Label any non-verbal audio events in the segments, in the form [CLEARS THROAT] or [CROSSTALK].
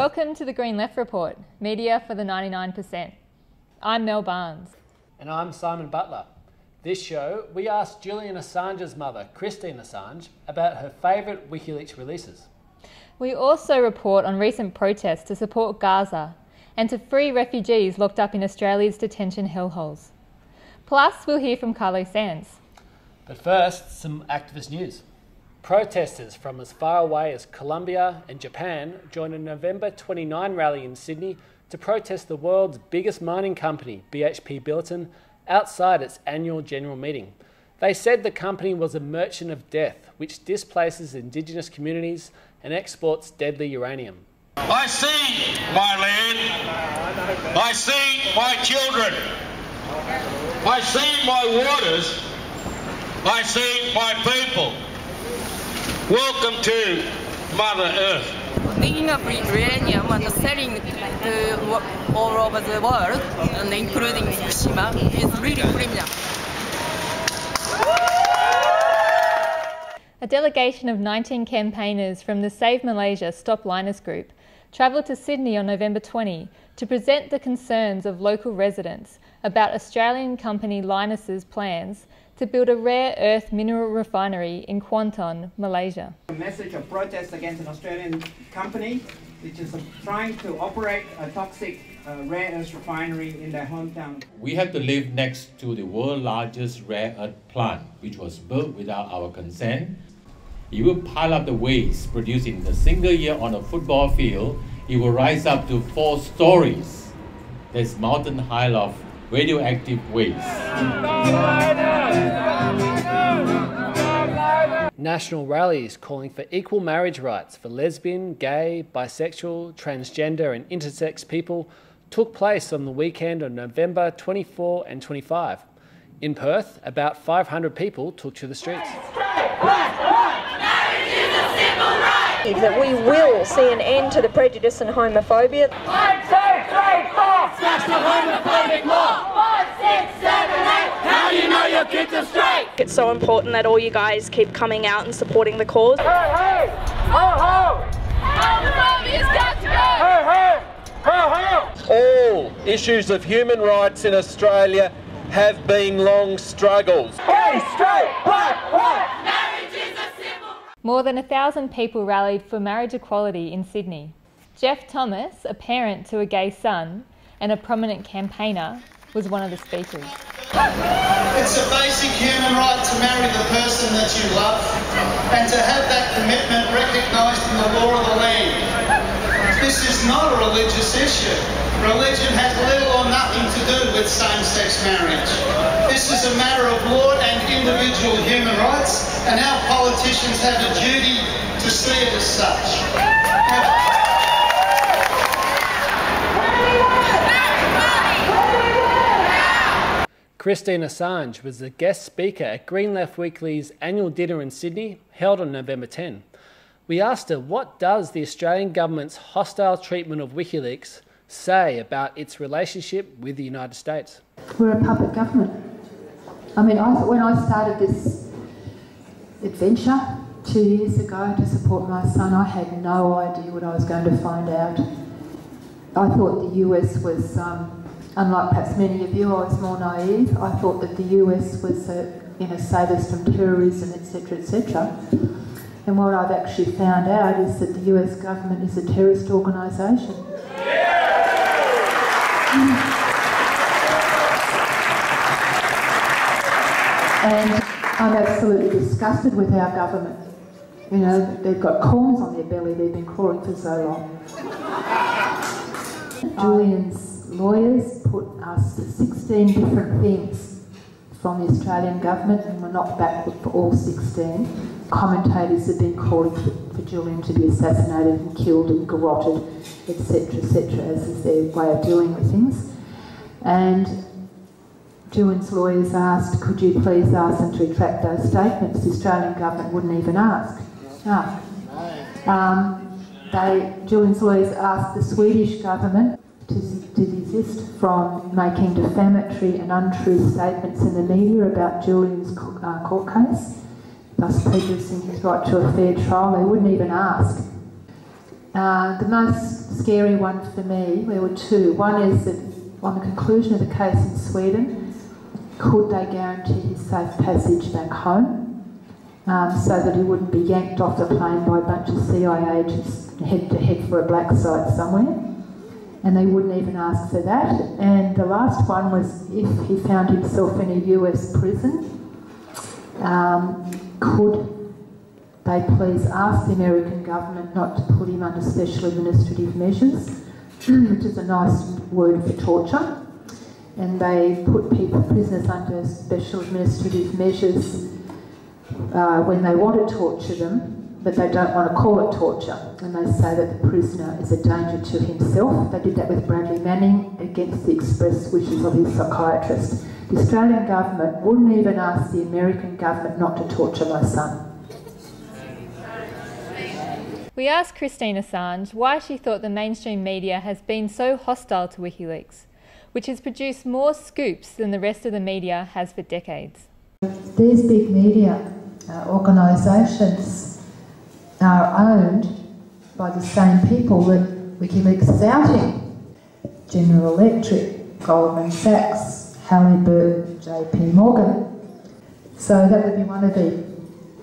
Welcome to the Green Left Report, media for the 99%. I'm Mel Barnes. And I'm Simon Butler. This show, we asked Julian Assange's mother, Christine Assange, about her favourite WikiLeaks releases. We also report on recent protests to support Gaza and to free refugees locked up in Australia's detention hellholes. Plus, we'll hear from Carlo Sands. But first, some activist news. Protesters from as far away as Colombia and Japan joined a November 29 rally in Sydney to protest the world's biggest mining company, BHP Billiton, outside its annual general meeting. They said the company was a merchant of death, which displaces Indigenous communities and exports deadly uranium. I see my land. I see my children. I see my waters. I see my people. Welcome to Mother Earth. digging up uranium and selling to all over the world, and including Fukushima, is really criminal. A delegation of 19 campaigners from the Save Malaysia Stop Lynas Group travelled to Sydney on November 20 to present the concerns of local residents about Australian company Lynas's plans to build a rare earth mineral refinery in Kuantan, Malaysia. A message of protest against an Australian company which is trying to operate a toxic uh, rare earth refinery in their hometown. We have to live next to the world's largest rare earth plant, which was built without our consent. It will pile up the waste produced in a single year on a football field. It will rise up to four stories. There's mountain high of radioactive waste. National rallies calling for equal marriage rights for lesbian, gay, bisexual, transgender, and intersex people took place on the weekend of November 24 and 25. In Perth, about 500 people took to the streets. That we will see an end to the prejudice and homophobia. One, two, three, four. Smash the homophobic law. Your kids are straight? It's so important that all you guys keep coming out and supporting the cause. Hey, hey, ho, ho. Homophobia's got to go. Hey, hey, ho, ho. All issues of human rights in Australia have been long struggles. Hey, straight, black, white. More than a thousand people rallied for marriage equality in Sydney. Jeff Thomas, a parent to a gay son and a prominent campaigner, was one of the speakers. It's a basic human right to marry the person that you love and to have that commitment recognised in the law of the land. This is not a religious issue. Religion has little or nothing to do with same-sex marriage. This is a matter of law and individual human rights, and our politicians have a duty to see it as such. Christine Assange was the guest speaker at Green Left Weekly's annual dinner in Sydney, held on November 10. We asked her what does the Australian government's hostile treatment of WikiLeaks say about its relationship with the United States? We're a public government. I mean, I, when I started this adventure two years ago to support my son, I had no idea what I was going to find out. I thought the US was, um, unlike perhaps many of you, I was more naive. I thought that the US was, a, you know, save us from terrorism, etc., etc. And what I've actually found out is that the US government is a terrorist organisation. And I'm absolutely disgusted with our government. You know, they've got corns on their belly, they've been crawling for so long. Oh. Julian's lawyers put us 16 different things from the Australian government and we're not back for all 16. Commentators have been calling for, for Julian to be assassinated and killed and garroted, etc., etc., as is their way of dealing with things. And Julian's lawyers asked, could you please ask them to retract those statements? The Australian government wouldn't even ask. Ah. Um, they, Julian's lawyers asked the Swedish government to, to desist from making defamatory and untrue statements in the media about Julian's uh, court case, thus prejudicing his right to a fair trial. They wouldn't even ask. Uh, the most scary one for me. There were two. One is that on the conclusion of the case in Sweden, could they guarantee his safe passage back home um, so that he wouldn't be yanked off the plane by a bunch of CIA agents head to head for a black site somewhere? And they wouldn't even ask for that. And the last one was if he found himself in a US prison, um, could they please ask the American government not to put him under special administrative measures, which is a nice word for torture. And they put people, prisoners under special administrative measures uh, when they want to torture them, but they don't want to call it torture. And they say that the prisoner is a danger to himself. They did that with Bradley Manning against the express wishes of his psychiatrist. The Australian government wouldn't even ask the American government not to torture my son. We asked Christine Assange why she thought the mainstream media has been so hostile to WikiLeaks, which has produced more scoops than the rest of the media has for decades. These big media uh, organisations are owned by the same people that WikiLeaks is outing. General Electric, Goldman Sachs, Halliburton, JP Morgan. So that would be one of the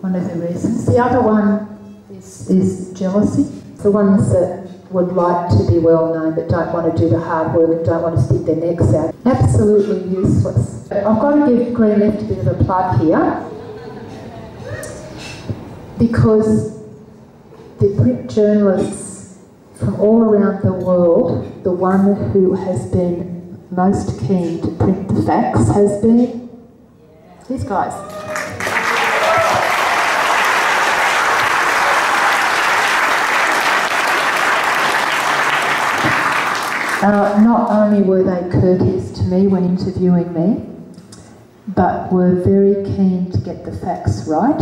one of the reasons. The other one is, is jealousy. The ones that would like to be well known but don't want to do the hard work and don't want to stick their necks out. Absolutely useless. I've got to give Green Left a bit of a plug here because the print journalists from all around the world, the one who has been most keen to print the facts has been these guys. Uh, not only were they courteous to me when interviewing me, but were very keen to get the facts right,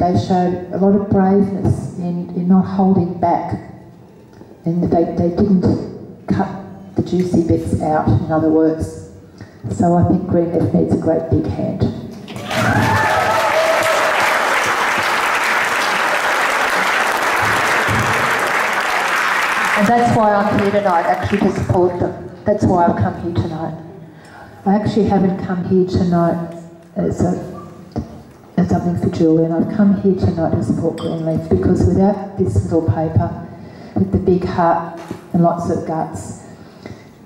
and they showed a lot of braveness in, in not holding back, and they, they didn't cut the juicy bits out, in other words. So I think Green needs a great big hand. And that's why I'm here tonight, actually to support them. That's why I've come here tonight. I actually haven't come here tonight as, a, something for Julian. I've come here tonight to support Green Left because without this little paper, with the big heart and lots of guts,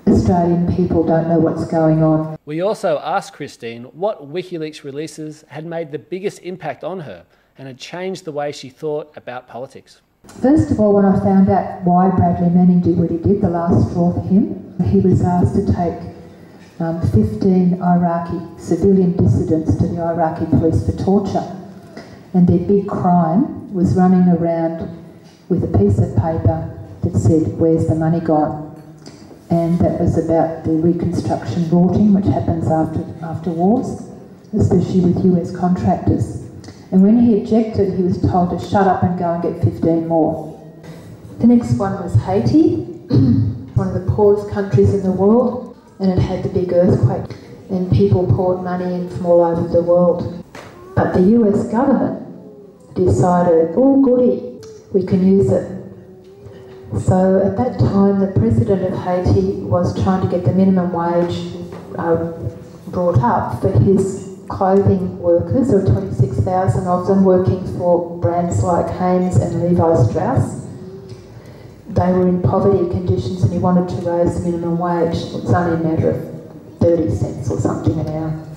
Australian people don't know what's going on. We also asked Christine what WikiLeaks releases had made the biggest impact on her and had changed the way she thought about politics. First of all, when I found out why Bradley Manning did what he did, the last straw for him, he was asked to take um, 15 Iraqi civilian dissidents to the Iraqi police for torture. And their big crime was running around with a piece of paper that said, Where's the money gone? And that was about the reconstruction rorting, which happens after, after wars, especially with US contractors. And when he objected, he was told to shut up and go and get 15 more. The next one was Haiti, [CLEARS THROAT] one of the poorest countries in the world, and it had the big earthquake, and people poured money in from all over the world. But the US government decided, oh goody, we can use it. So at that time, the president of Haiti was trying to get the minimum wage uh, brought up for his clothing workers, there were 26,000 of them working for brands like Hanes and Levi Strauss. They were in poverty conditions and he wanted to raise the minimum wage. It was only a matter of 30 cents or something an hour.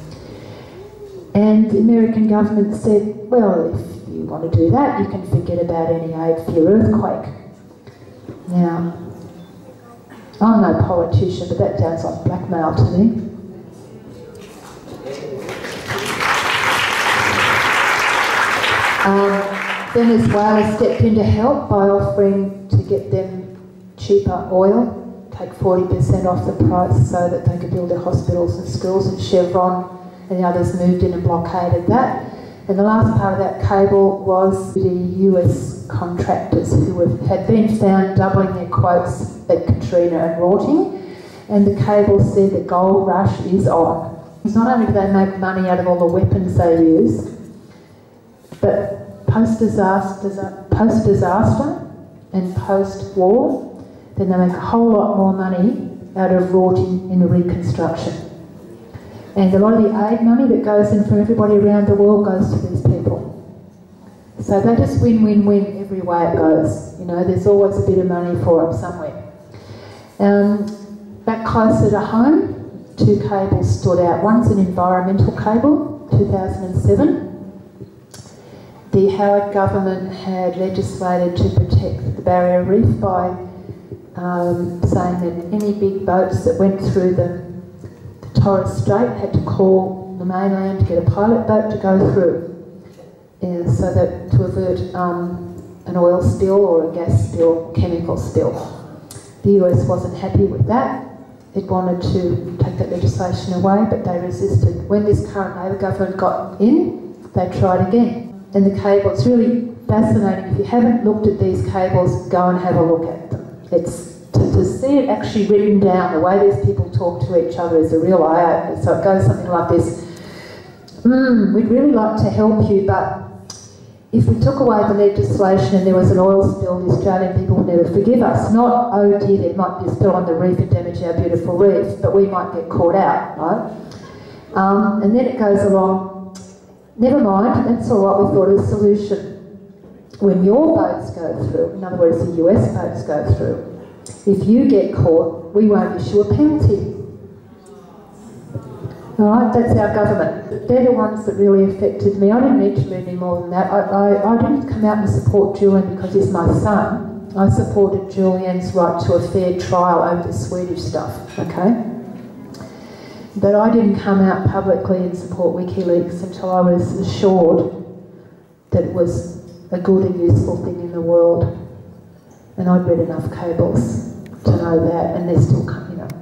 And the American government said, well, if you want to do that, you can forget about any aid for your earthquake. Now, I'm no politician, but that sounds like blackmail to me. Um, Venezuela stepped in to help by offering get them cheaper oil, take 40% off the price so that they could build their hospitals and schools, and Chevron and the others moved in and blockaded that. And the last part of that cable was the US contractors who had been found doubling their quotes at Katrina and Rorting, and the cable said the gold rush is on. It's not only do they make money out of all the weapons they use, but post disaster, post disaster and post war, then they make a whole lot more money out of rorting in the reconstruction. And a lot of the aid money that goes in from everybody around the world goes to these people. So they just win, win, win every way it goes. You know, there's always a bit of money for them somewhere. Um, back closer to home, two cables stood out. One's an environmental cable, 2007. The Howard government had legislated to protect the barrier reef by um, saying that any big boats that went through the, the Torres Strait had to call the mainland to get a pilot boat to go through, uh, so that to avert um, an oil spill or a gas spill, chemical spill. The US wasn't happy with that. It wanted to take that legislation away, but they resisted. When this current Labor government got in, they tried again. And the cable, it's really fascinating. If you haven't looked at these cables, go and have a look at them. It's to, to see it actually written down, the way these people talk to each other is a real eye opener. So it goes something like this mm, We'd really like to help you, but if we took away the legislation and there was an oil spill, the Australian people would never forgive us. Not, oh dear, there might be a spill on the reef and damage our beautiful reef, but we might get caught out, right? Um, and then it goes along, never mind, that's all right, we thought of a solution. When your boats go through, in other words, the US boats go through, if you get caught, we won't issue a penalty. All right, that's our government. They're the ones that really affected me. I didn't need to do any more than that. I, I, I didn't come out and support Julian because he's my son. I supported Julian's right to a fair trial over the Swedish stuff, okay? But I didn't come out publicly and support WikiLeaks until I was assured that it was a good and useful thing in the world. And I'd read enough cables to know that, and they're still, coming up.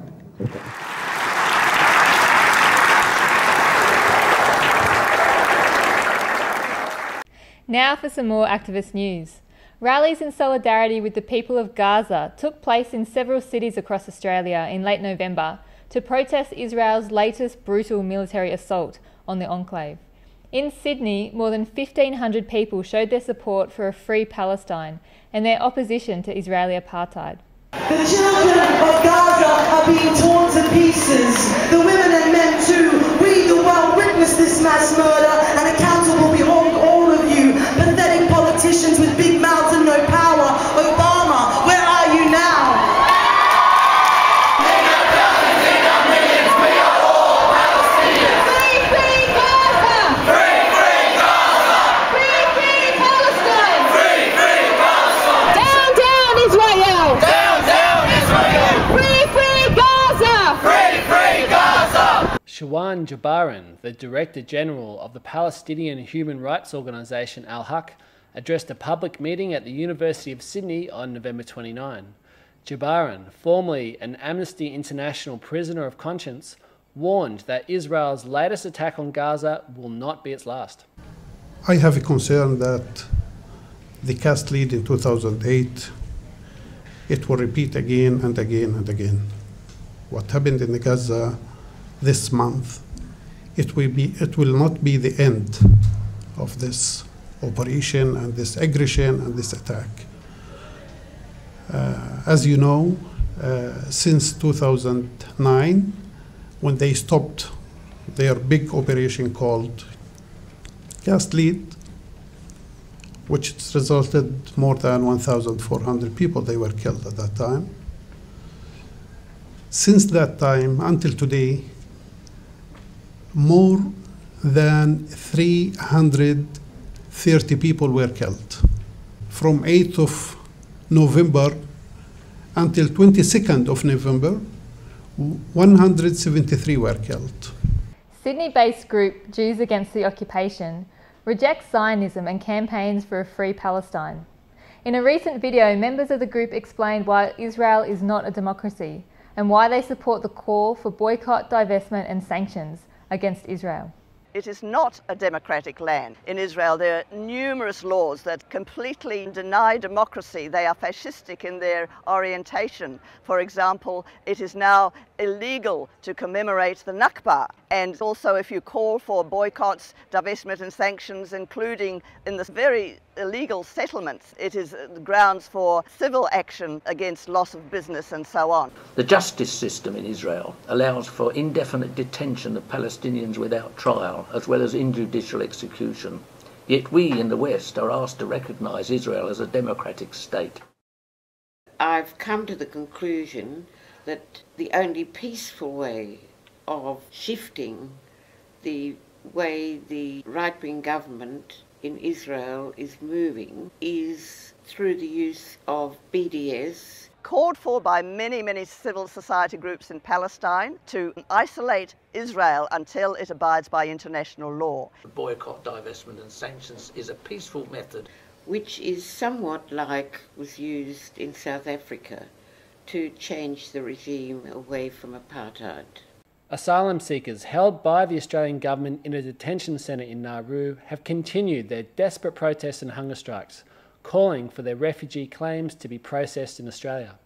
Now for some more activist news. Rallies in solidarity with the people of Gaza took place in several cities across Australia in late November to protest Israel's latest brutal military assault on the enclave. In Sydney, more than 1,500 people showed their support for a free Palestine and their opposition to Israeli apartheid. The children of Gaza are being torn to pieces. The women and men too. We, the world, witness this mass murder and accountable behold Shawan Jabarin, the Director General of the Palestinian human rights organisation Al Haq, addressed a public meeting at the University of Sydney on November 29. Jabaran, formerly an Amnesty International prisoner of conscience, warned that Israel's latest attack on Gaza will not be its last. I have a concern that the cast lead in 2008, it will repeat again and again and again. What happened in Gaza this month, it will, be, it will not be the end of this operation and this aggression and this attack. Uh, as you know, uh, since 2009, when they stopped their big operation called Cast Lead, which resulted more than 1,400 people they were killed at that time. Since that time until today, more than 330 people were killed. From 8th of November until 22nd of November, 173 were killed. Sydney based group Jews Against the Occupation rejects Zionism and campaigns for a free Palestine. In a recent video, members of the group explained why Israel is not a democracy and why they support the call for boycott, divestment, and sanctions against Israel. It is not a democratic land. In Israel, there are numerous laws that completely deny democracy. They are fascistic in their orientation. For example, it is now illegal to commemorate the Nakba, And also, if you call for boycotts, divestment, and sanctions, including in the very illegal settlements, it is grounds for civil action against loss of business and so on. The justice system in Israel allows for indefinite detention of Palestinians without trial, as well as injudicial execution. Yet we in the West are asked to recognise Israel as a democratic state. I've come to the conclusion that the only peaceful way of shifting the way the right wing government in Israel is moving is through the use of BDS. Called for by many, many civil society groups in Palestine to isolate Israel until it abides by international law. Boycott, divestment, and sanctions is a peaceful method. Which is somewhat like was used in South Africa to change the regime away from apartheid. Asylum seekers held by the Australian government in a detention centre in Nauru have continued their desperate protests and hunger strikes, calling for their refugee claims to be processed in Australia.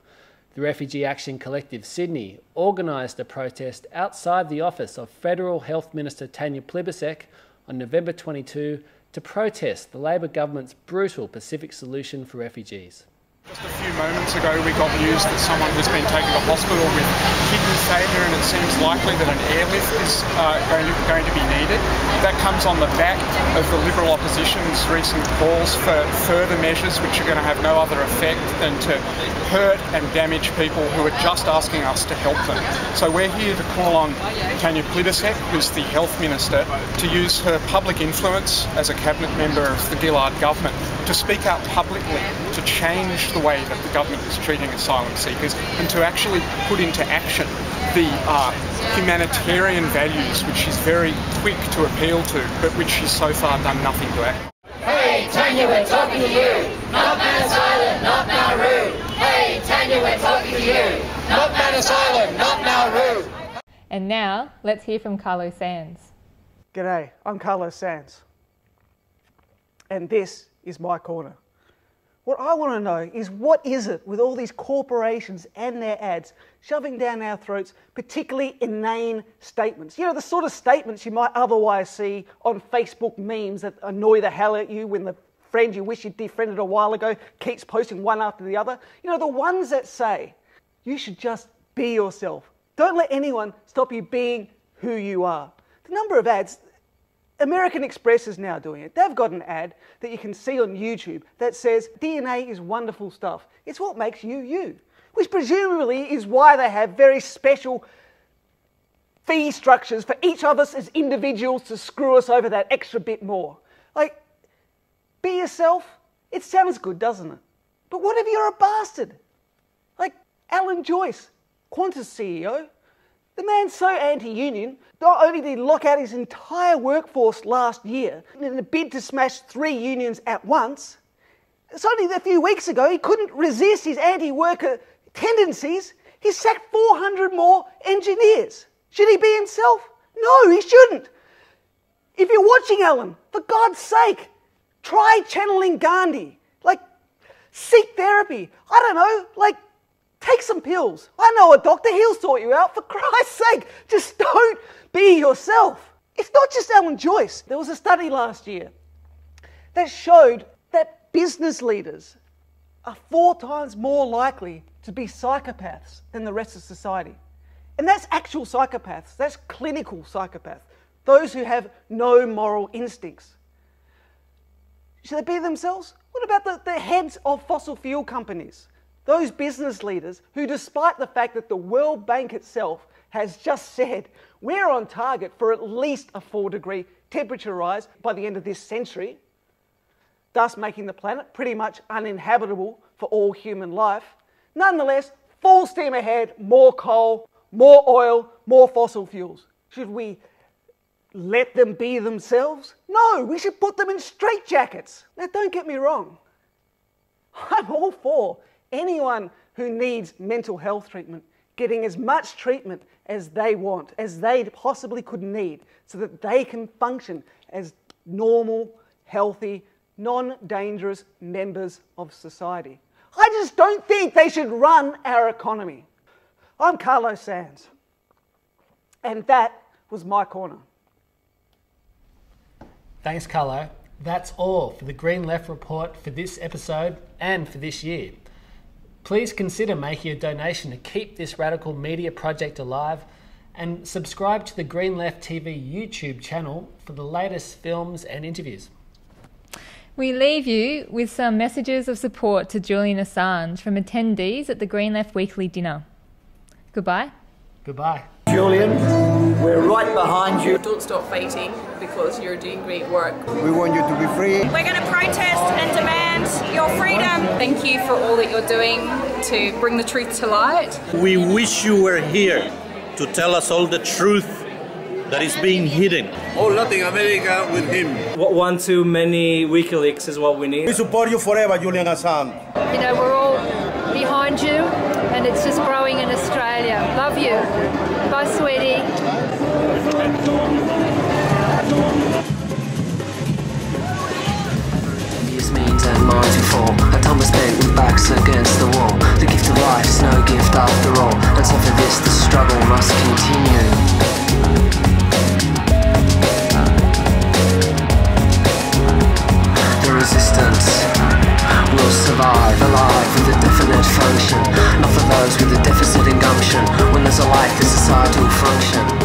The Refugee Action Collective Sydney organised a protest outside the office of Federal Health Minister Tanya Plibersek on November 22 to protest the Labor government's brutal Pacific solution for refugees. Just a few moments ago, we got news that someone has been taken to hospital with kidney failure, and it seems likely that an airlift is uh, going, to, going to be needed. That comes on the back of the Liberal opposition's recent calls for further measures which are going to have no other effect than to hurt and damage people who are just asking us to help them. So we're here to call on Tanya Plibersek, who's the Health Minister, to use her public influence as a cabinet member of the Gillard government to speak out publicly to change the way that the government is treating asylum seekers and to actually put into action the uh, humanitarian values which she's very quick to appeal to, but which she's so far done nothing to act. Hey, Tanya, we're talking to you, not Manus Island, not Nauru. Hey, Tanya, we're talking to you, not Manus Island, not Nauru. And now, let's hear from Carlo Sands. G'day, I'm Carlo Sands. And this is my corner. What I want to know is what is it with all these corporations and their ads shoving down our throats, particularly inane statements? You know, the sort of statements you might otherwise see on Facebook memes that annoy the hell out you when the friend you wish you'd defriended a while ago keeps posting one after the other. You know, the ones that say, you should just be yourself. Don't let anyone stop you being who you are. The number of ads, American Express is now doing it. They've got an ad that you can see on YouTube that says DNA is wonderful stuff. It's what makes you you, which presumably is why they have very special fee structures for each of us as individuals to screw us over that extra bit more. Like, be yourself. It sounds good, doesn't it? But what if you're a bastard? Like Alan Joyce, Qantas CEO. The man's so anti union, not only did he lock out his entire workforce last year in a bid to smash three unions at once, only a few weeks ago he couldn't resist his anti worker tendencies. He sacked 400 more engineers. Should he be himself? No, he shouldn't. If you're watching Alan, for God's sake, try channeling Gandhi. Like, seek therapy. I don't know, like, Take some pills. I know a doctor, he'll sort you out. For Christ's sake, just don't be yourself. It's not just Alan Joyce. There was a study last year that showed that business leaders are four times more likely to be psychopaths than the rest of society. And that's actual psychopaths, that's clinical psychopaths, those who have no moral instincts. Should they be themselves? What about the, the heads of fossil fuel companies? Those business leaders who, despite the fact that the World Bank itself has just said we're on target for at least a four degree temperature rise by the end of this century, thus making the planet pretty much uninhabitable for all human life, nonetheless, full steam ahead, more coal, more oil, more fossil fuels. Should we let them be themselves? No, we should put them in straitjackets. Now, don't get me wrong. [LAUGHS] I'm all for anyone who needs mental health treatment getting as much treatment as they want, as they possibly could need, so that they can function as normal, healthy, non dangerous members of society. I just don't think they should run our economy. I'm Carlo Sands, and that was my corner. Thanks, Carlo. That's all for the Green Left report for this episode and for this year. Please consider making a donation to keep this radical media project alive and subscribe to the Green Left TV YouTube channel for the latest films and interviews. We leave you with some messages of support to Julian Assange from attendees at the Green Left Weekly dinner. Goodbye. Goodbye. Julian, we're right behind you. Don't stop fighting because you're doing great work. We want you to be free. We're going to protest and demand your freedom. Thank you for all that you're doing to bring the truth to light. We wish you were here to tell us all the truth that is being hidden. All Latin America with him. One too many WikiLeaks is what we need. We support you forever, Julian Assange. You know, we're all behind you, and it's just growing in Australia. Love you. Bye, sweetie. A time was spent with backs against the wall. The gift of life is no gift after all. And so for this the struggle must continue. Resistance will survive with a definite function. Not for those with a deficit in gumption. When there's a life, there's a societal function